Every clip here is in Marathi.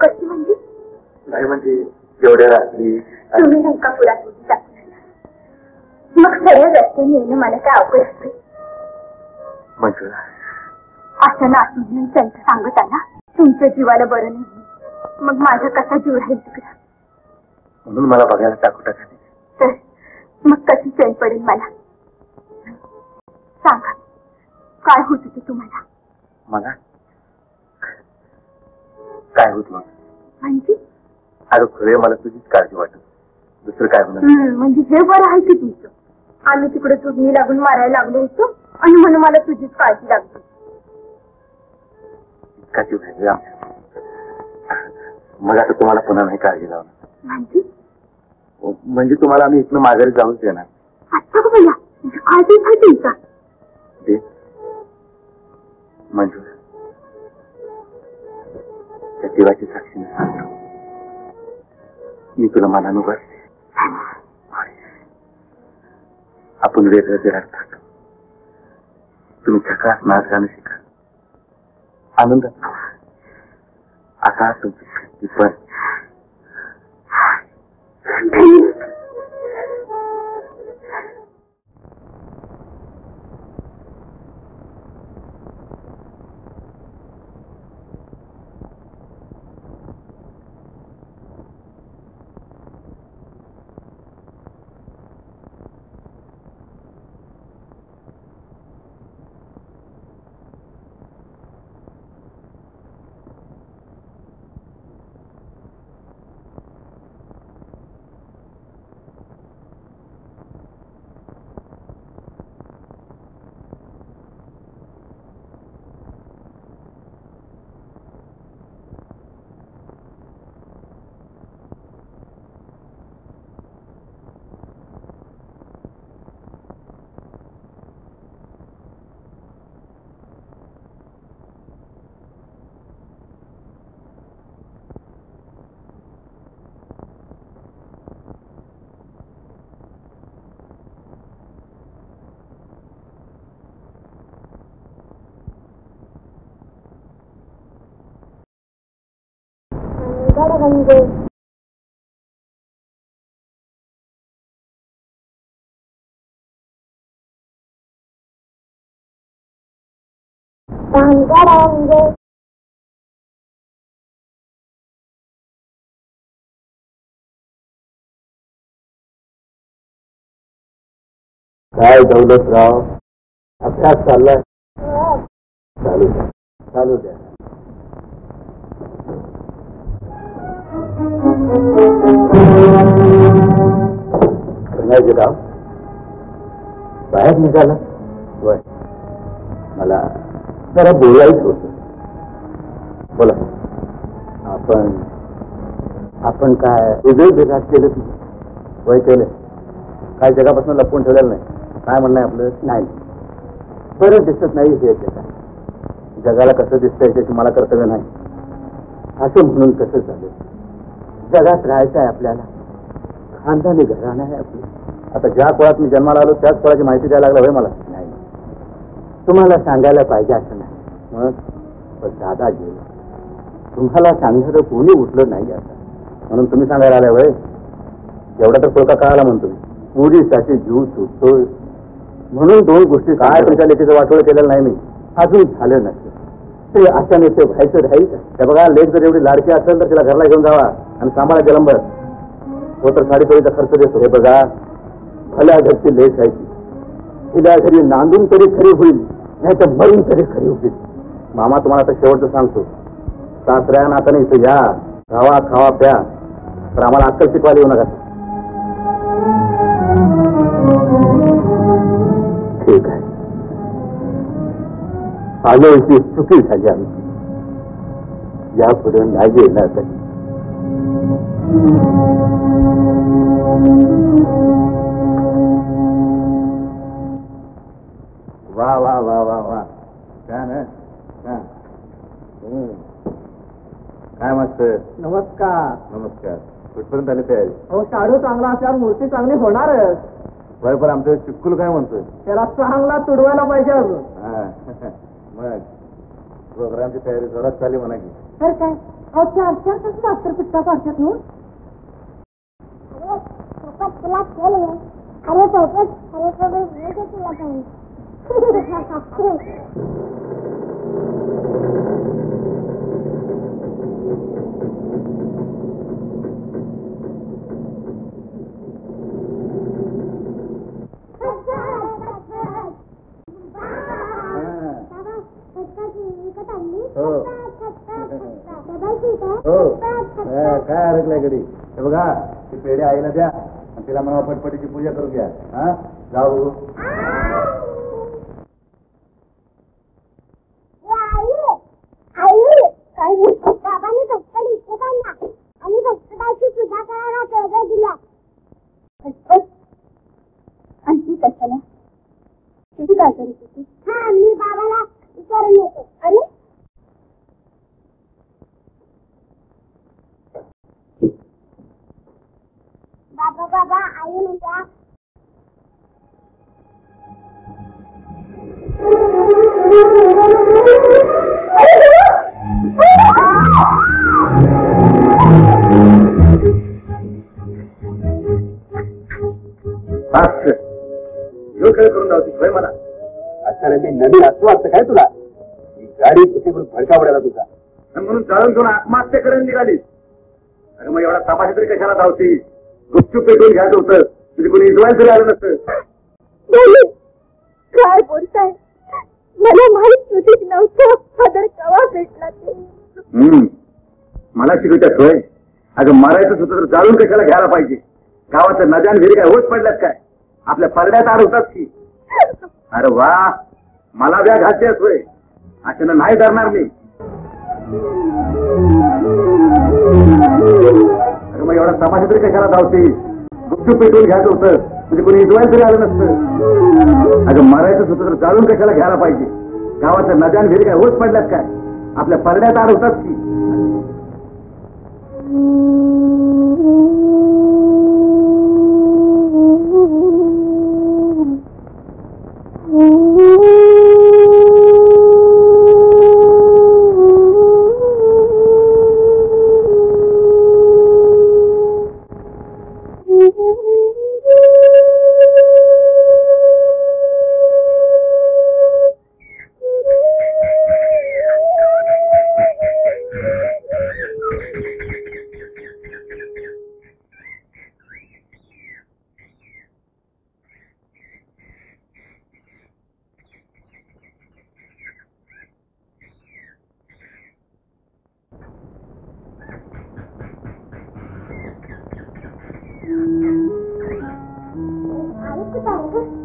नाही म्हणजे एवढ्या रात्री तुम्ही रंकापुरात होता मग सरळ रस्त्याने येणं मला काय अवघड असते मंजुळा असं ना म्हणून त्यांचं सांगत आला तुमच्या जीवाला बरं नाही. मग माझा कसा जीव राहील तिकडं? म्हणून मला बघायला टाकू टाकायची तर मग कशी चैन पडेल मला? सांगा. काय होत होतं तुम्हाला? मला? काय होत मग? म्हणजे अरे खरे मला तुझीच काळजी वाटत. दुसरं काय हम्म, म्हणजे हे बरं आहे की तुमचं? आम्ही तिकडे चुडणी लागून मारायला लागलो होतो आणि म्हणून मला तुझीच काळजी लागली. इतका जीव आहे रे आमच्या. मग आता तुम्हाला पुन्हा नाही काळजी लावणार. म्हणजे म्हणजे तुम्हाला आम्ही इथनं माघारी जाऊच देणार. आत्ता का म्हणजे काळजी ते मंजूर. त्या देवाच्या साक्षीने सांगतो. मी तुला मनानं बसते. आपण वेगवेगळे राहतात तुम्ही सकाळ मार्गाने शिका. आनंदात आता तुमची शक्ती पण काय दौलतराव? अभ्यास चाललाय. चालू द्या. चालू द्या. राव बाहेर निघाला. वय मला जरा बोलायचं होत. बोला. आपण आपण काय वेगळे विकास केले तुम्ही वय केलं. काय जगापासून लपवून ठेवलेलं नाही. काय म्हणणं आहे आपलं? नाही. बरं दिसत नाही हे जग. जगाला कसं दिसतंय त्याची मला कर्तव्य नाही. असं म्हणून कसं झालं जगात राहायचं आहे आपल्याला. खानदानी घराणं आहे आपलं. आता ज्या कुळात मी जन्माला आलो त्याच कुळाची माहिती द्यायला लागला होय मला? नाही. तुम्हाला सांगायला पाहिजे असं नाही. मग? पण दादा गेला तुम्हाला सांगणारं कोणी उठलं नाही आता. म्हणून तुम्ही सांगायला आलाय वय एवढा तर कोळका कळाला म्हणतो मी पुरीसाठी जीव सुटतोय. म्हणून दोन गोष्टी काय तुमच्या लेखीचं वाटोळ केलेलं नाही मी? अजून झालं नसतं ते अचानक ते व्हायचं राहील. हे बघा लेख जर एवढी लाडकी असेल तर तिला घरला घेऊन जावा आणि सांभाळा जलंबर. तर साडेचोळीचा खर्च देतो हे बघा भल्या घरची लेस आहे तिला घरी नांदून तरी खरी होईल नाही तर मरून तरी खरी होईल मामा तुम्हाला आता शेवटचं सांगतो सासऱ्या नाताने इथं या खावा खावा प्या तर आम्हाला अक्कल शिकवायला येऊ नका ठीक आहे आलो इथे चुकी झाली आम्ही यापुढे नाही येणार वा वा वा वा वा. छान हं? काय मस्त? नमस्कार. नमस्कार. कुठपर्यंत आले तयारी अहो शाडू चांगला असल्यावर मूर्ती चांगली होणारच. बरं पण आमचं चिक्कुल काय म्हणतोय? त्याला चांगला तुडवायला पाहिजे अजून. हा. मग प्रोग्रामची तयारी जोरात चालली म्हणा की. तर काय? अहो चार चार तास साखर पिठा काढतात ना तुला केलं अरे पोपट अरे पोपट हे का तुला काही हो. हो हा, काय अडकलाय घडी हे बघा ते पेढे आईला द्या आणि तिला म्हणा पटपटीची पूजा करू घ्या. हा? जाऊ. बाबाने कशाला? किती काय करू मी नवीन असं वाटतं काय तुला? ही गाडी भडका उडाला तुझा? आणि म्हणून चालून घेऊन आत्महत्या करून निघाली. अरे मग एवढा तपाशी तरी कशाला धावती? गुपचूप पेटून घ्यायचं होतं. म्हणजे कोणी इजवायला तरी आलं नसतं. काय बोलताय? मला माहीत होतीच नव्हतं. पदर कवा भेटला ते? हम्म. मला शिकवत्या सोय अगं मारायचंच होतं तर जाळून कशाला घ्यायला पाहिजे? गावाचं नजान घरी काय होत पडल्यात काय? आपल्या परड्यात आड होतात की. अरे वा. मला व्या घालते असोय अशानं नाही धरणार मी. अरे मग एवढा तमाशा तरी कशाला धावते? गुपचूप पेटवून घ्यायचं होतं. म्हणजे कोणी इजवायला तरी आलं नसतं. अगं मरायचं होतं तर जाळून कशाला घ्यायला पाहिजे? गावाचं नजान घरी काय होत पडल्यात काय? आपल्या परड्यात आड होतात की? आई कुठं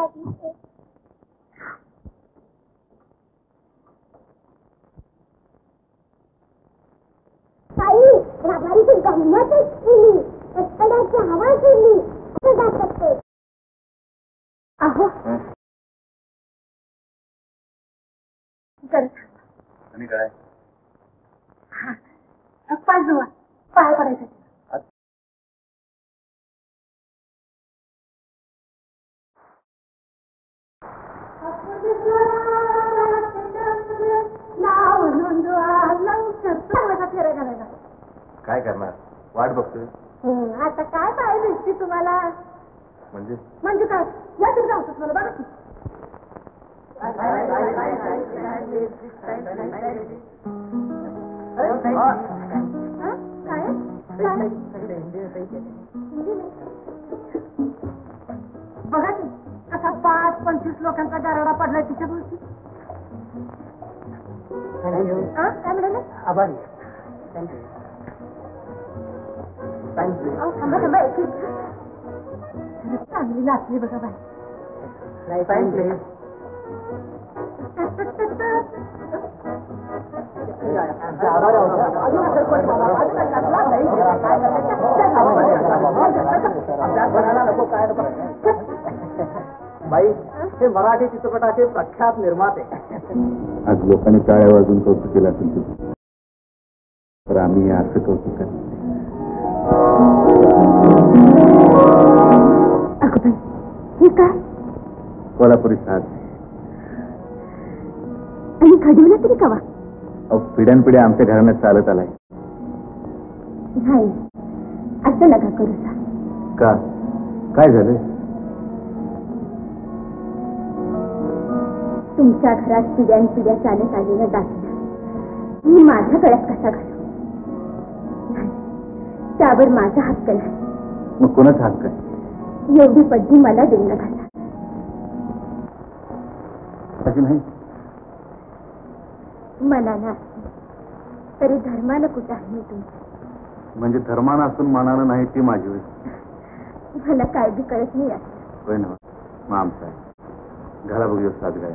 आहे गं? आम्हाला टाकून कुठे निघाली काय जाऊ ताई, रबारीची गंमतच केली. कट्टड्याची हवा सोडली. असं अहो जरा आणि काय पाय जुवा पाय पडायचं काय करणार वाट बघतोय आता काय पाहिजे दिसते तुम्हाला म्हणजे म्हणजे काय या तुम्ही जाऊ मला बघा की. हा? काय? काय? पंचवीस लोकांचा गराडा पडलाय तिच्या भोवती हा? काय म्हणाले आभारी अहो, थांबा थांबा एक एक. खरंच चांगली नाचली बघा बाई बाई हे मराठी चित्रपटाचे प्रख्यात निर्माते. आज लोकांनी टाळ्या वाजून कौतुक केलं असेल तुझं. तर आम्ही असं कौतुक करत हे काय? कोल्हापुरी साज. आणि घडवलं तरी कवा? अहो पिढ्यानपिढ्या आमच्या घराण्यात चालत आलाय. नाही असं नका करू सा. का? काय झालं? तुमच्या घरात पिढ्यान पिढ्या चालत आलेला दाखला मी माझ्या गळ्यात कसा घालू? त्यावर माझा हक्क नाही. मग कोणाचा हक्क आहे? एवढी पद्धी मला देऊ नका अशी नाही मनानं असते तरी धर्मानं कुठं आहे मी तुमच्या म्हणजे धर्मानं असून मानानं नाही ती माझी होय मला काय बी कळत नाही आहे. होय ना मग आमचा आहे घाला बघूया सात गाय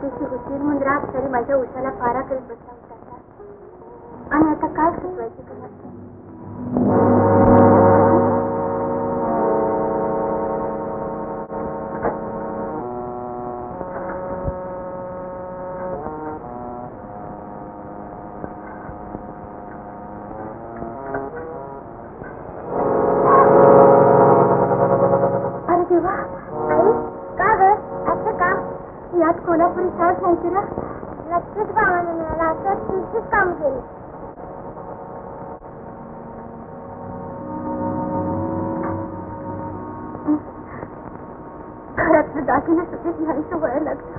पोरं उशीर होतील म्हणून रात तरी माझ्या उशाला पारा करीत बसला होता आणि आता काय सुचवायचं तुम्हाला घरात कोल्हापुरी सहज नाही ना नक्कीच कामाला मिळाला. असं तुझीच काम केली. घरातलं दागिना सगळे घ्यायचं वय लागतं